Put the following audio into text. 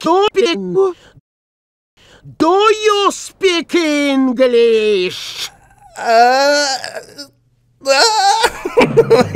Mm. Do you speak English? Uh oh